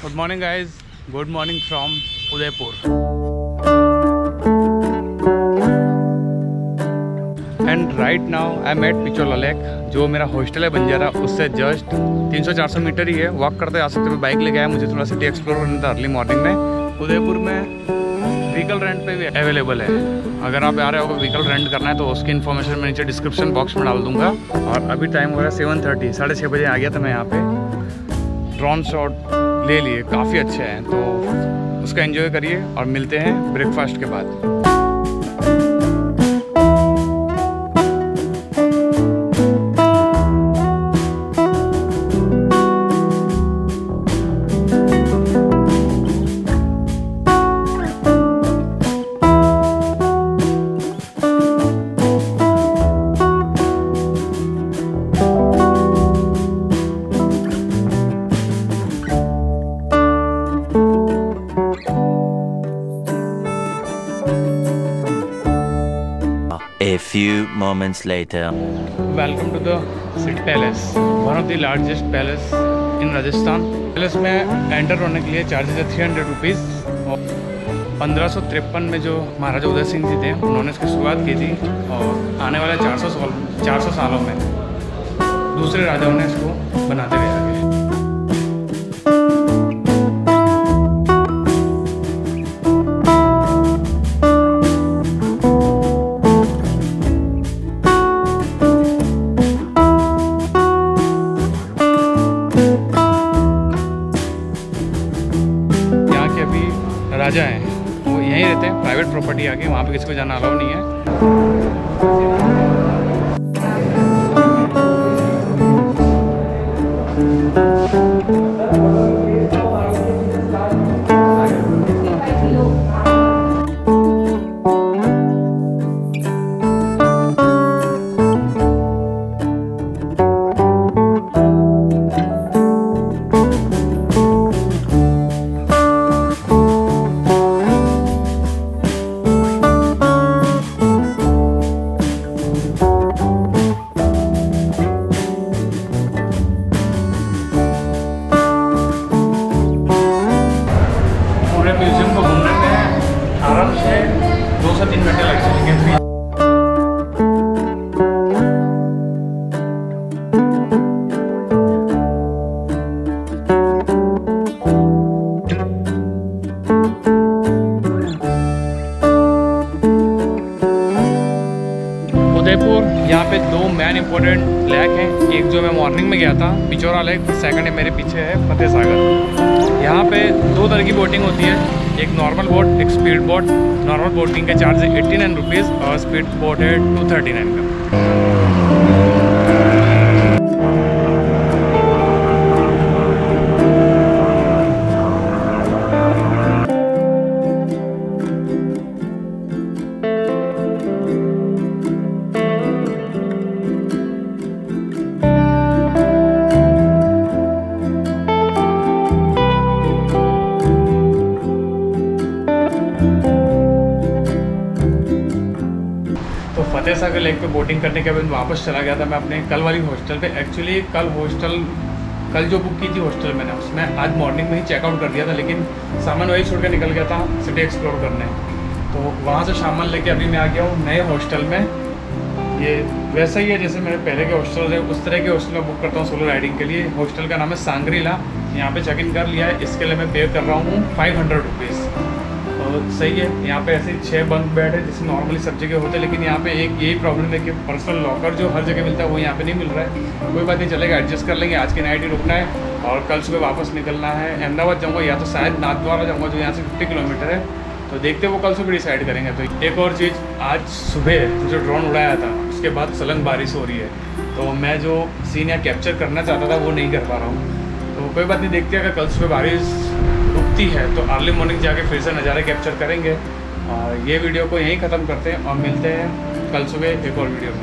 Good morning, guys. Good morning from Udaipur and right now I met Pichola lake जो मेरा hostel है बंजारा उससे just 300-400 metre ही है. Walk करते आ सकते मैं बाइक लेके आया मुझे थोड़ा सिटी एक्सप्लोर करना था अर्ली मॉर्निंग में. उदयपुर में व्हीकल रेंट पे भी अवेलेबल है. अगर आप आ रहे हो व्हीकल रेंट करना है तो उसकी इन्फॉर्मेशन मैं नीचे डिस्क्रिप्शन बॉक्स में डाल दूँगा. और अभी टाइम हो रहा है सेवन थर्टी साढ़े छः बजे आ गया था मैं यहाँ पे. ड्रोन शॉट ले लिए, काफ़ी अच्छे हैं तो उसका एंजॉय करिए और मिलते हैं ब्रेकफास्ट के बाद। A few moments later. Welcome to the City Palace one of the largest palace in Rajasthan palace में एंटर होने के लिए चार्जेस है थ्री हंड्रेड रुपीज़ और पंद्रह में जो महाराजा उदय सिंह जी थे, उन्होंने इसकी शुरुआत की थी और आने वाले चार सौ साल, चार सौ सालों में दूसरे राजाओं ने इसको बनाते गए राजा हैं। वो यहीं रहते हैं प्राइवेट प्रॉपर्टी आके, वहाँ पे किसी को जाना अलाउ नहीं है। उदयपुर, यहाँ पे दो मेन इंपॉर्टेंट लेक हैं। एक जो मैं मॉर्निंग में गया था पिचोरा लेक सेकंड है मेरे पीछे है फतेह सागर यहाँ पे दो तरह की बोटिंग होती है। एक नॉर्मल बोट एक स्पीड बोट नॉर्मल बोटिंग के चार्ज है एट्टी नाइन रुपीज़ और स्पीड बोट है टू थर्टी नाइन का फतेह लेक पे बोटिंग करने के बाद वापस चला गया था, मैं अपने कल वाली हॉस्टल पे एक्चुअली कल हॉस्टल कल जो बुक की थी हॉस्टल मैंने, उसमें आज मॉर्निंग में ही चेकआउट कर दिया था, लेकिन सामान वही छोड़ के निकल गया था सिटी एक्सप्लोर करने। तो वहाँ से सामान लेके अभी मैं आ गया हूँ नए हॉस्टल में। ये वैसा ही है जैसे मेरे पहले के हॉस्टल है, उस तरह के हॉस्टल में बुक करता हूँ सोलो राइडिंग के लिए। हॉस्टल का नाम है सांगरीला यहाँ पे चेक इन कर लिया है, इसके लिए मैं पे कर रहा हूँ फाइव हंड्रेड रुपीज़ और सही है, यहाँ पे ऐसे छः बंक बेड है जिसमें नॉर्मली सब जगह होते हैं, लेकिन यहाँ पे एक यही प्रॉब्लम है कि पर्सनल लॉकर जो हर जगह मिलता है, वो यहाँ पे नहीं मिल रहा है। कोई बात नहीं, चलेगा एडजस्ट कर लेंगे, आज की नाइट ही रुकना है और कल सुबह वापस निकलना है। अहमदाबाद जाऊँगा, या तो शायद नाथद्वारा जाऊँगा, जो यहाँ से फिफ्टी किलोमीटर है। तो देखते वो कल सुबह डिसाइड करेंगे। तो एक और चीज़, आज सुबह जो ड्रोन उड़ाया था, उसके बाद सलन बारिश हो रही है। तो मैं जो सीन यहाँ कैप्चर करना चाहता था, वो नहीं कर पा रहा हूँ। तो कोई बात नहीं, देखते अगर कल सुबह बारिश रुकती है तो अर्ली मॉर्निंग जाके फिर से नज़ारे कैप्चर करेंगे। और ये वीडियो को यहीं ख़त्म करते हैं और मिलते हैं कल सुबह एक और वीडियो में।